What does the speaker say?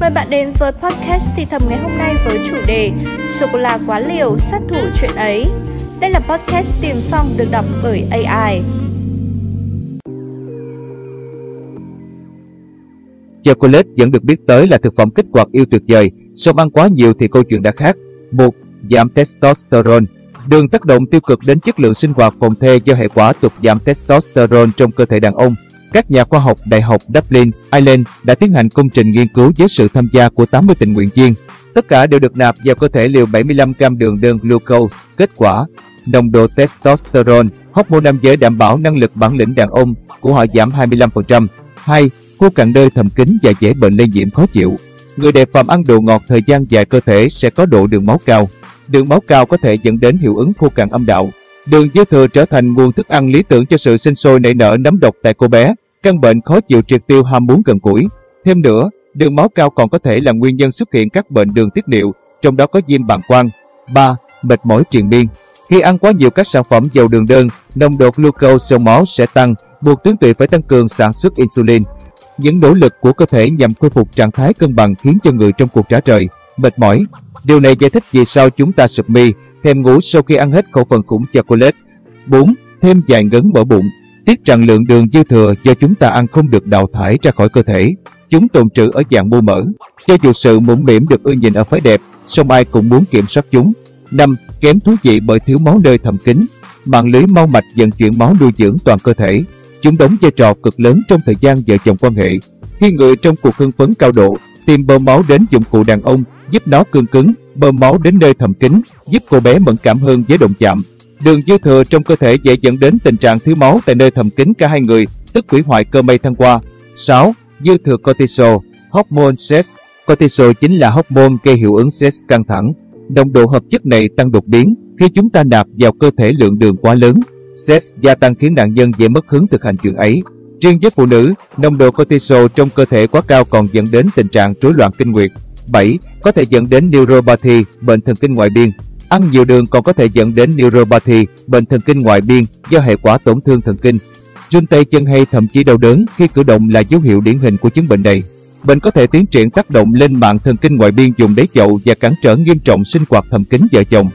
Mời bạn đến với podcast thì thầm ngày hôm nay với chủ đề Sô cô la quá liều, sát thủ chuyện ấy. Đây là podcast tìm phong được đọc bởi AI. Chocolate vẫn được biết tới là thực phẩm kích hoạt yêu tuyệt vời, song ăn quá nhiều thì câu chuyện đã khác. Một, Giảm testosterone Đường tác động tiêu cực đến chất lượng sinh hoạt phòng thê do hệ quả tụt giảm testosterone trong cơ thể đàn ông. Các nhà khoa học Đại học Dublin, Ireland đã tiến hành công trình nghiên cứu với sự tham gia của 80 tình nguyện viên. Tất cả đều được nạp vào cơ thể liều 75 gram đường đơn glucose. Kết quả, nồng độ testosterone, hormone nam giới đảm bảo năng lực bản lĩnh đàn ông của họ giảm 25%. 2. Khô cạn nơi thầm kín và dễ bệnh lây nhiễm khó chịu. Người đẹp phàm ăn đồ ngọt thời gian dài cơ thể sẽ có độ đường máu cao. Đường máu cao có thể dẫn đến hiệu ứng khô cạn âm đạo. Đường dư thừa trở thành nguồn thức ăn lý tưởng cho sự sinh sôi nảy nở nấm độc tại cô bé, căn bệnh khó chịu triệt tiêu ham muốn gần gũi. Thêm nữa, đường máu cao còn có thể là nguyên nhân xuất hiện các bệnh đường tiết niệu, trong đó có viêm bàng quang. 3. Mệt mỏi triền miên. Khi ăn quá nhiều các sản phẩm giàu đường đơn, nồng độ glucose trong máu sẽ tăng, buộc tuyến tụy phải tăng cường sản xuất insulin. Những nỗ lực của cơ thể nhằm khôi phục trạng thái cân bằng khiến cho người trong cuộc trả trời mệt mỏi. Điều này giải thích vì sao chúng ta sụp mi, thèm ngủ sau khi ăn hết khẩu phần khủng chocolate. 4. Thêm dài ngấn mỡ bụng. Tiếc rằng lượng đường dư thừa do chúng ta ăn không được đào thải ra khỏi cơ thể. Chúng tồn trữ ở dạng mô mỡ. Cho dù sự mũm mỉm được ưa nhìn ở phái đẹp, song ai cũng muốn kiểm soát chúng. 5. Kém thú vị bởi thiếu máu nơi thầm kín. Mạng lưới mau mạch vận chuyển máu nuôi dưỡng toàn cơ thể. Chúng đóng vai trò cực lớn trong thời gian vợ chồng quan hệ. Khi người trong cuộc hưng phấn cao độ tìm bơm máu đến dụng cụ đàn ông giúp nó cương cứng, bơm máu đến nơi thầm kín, giúp cô bé mẫn cảm hơn với động chạm. Đường dư thừa trong cơ thể dễ dẫn đến tình trạng thiếu máu tại nơi thầm kín cả hai người, tức hủy hoại cơ may thăng qua. 6. Dư thừa cortisol, hormone stress. Cortisol chính là hormone gây hiệu ứng stress căng thẳng. Nồng độ hợp chất này tăng đột biến khi chúng ta nạp vào cơ thể lượng đường quá lớn. Stress gia tăng khiến nạn nhân dễ mất hứng thực hành chuyện ấy. Riêng với phụ nữ, nồng độ cortisol trong cơ thể quá cao còn dẫn đến tình trạng rối loạn kinh nguyệt. 7. Có thể dẫn đến neuropathy, bệnh thần kinh ngoại biên. Ăn nhiều đường còn có thể dẫn đến neuropathy, bệnh thần kinh ngoại biên do hệ quả tổn thương thần kinh. Run tay chân hay thậm chí đau đớn khi cử động là dấu hiệu điển hình của chứng bệnh này. Bệnh có thể tiến triển tác động lên mạng thần kinh ngoại biên dùng đáy chậu và cản trở nghiêm trọng sinh hoạt thầm kín vợ chồng.